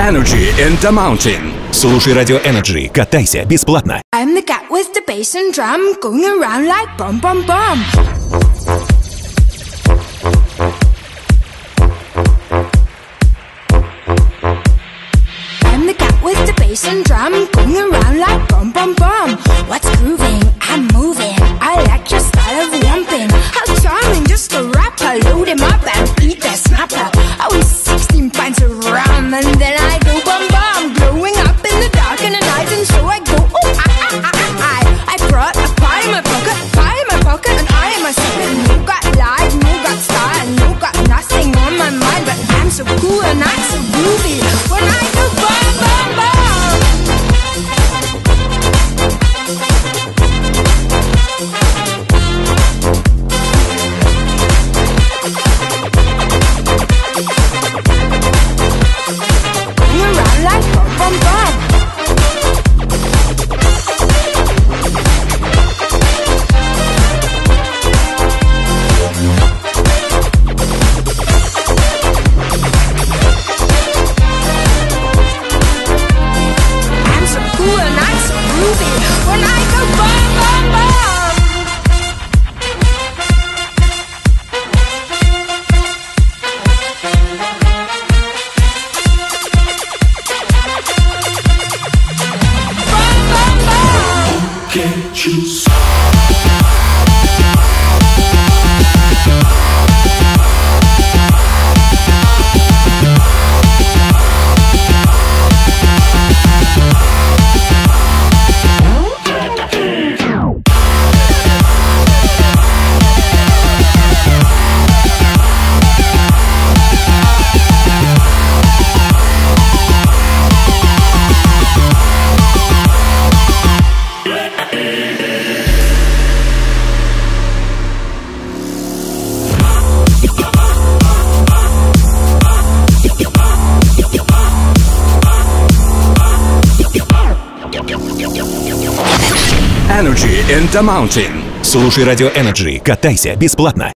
Energy in the Mountain. Слушай радио Energy, катайся бесплатно. I'm the cat with the bass and drum, going around like bum bum bum. I'm the cat with the bass and drum, somebody can't you stop? Energy in the Mountain. Слушай Радио Energy. Катайся бесплатно.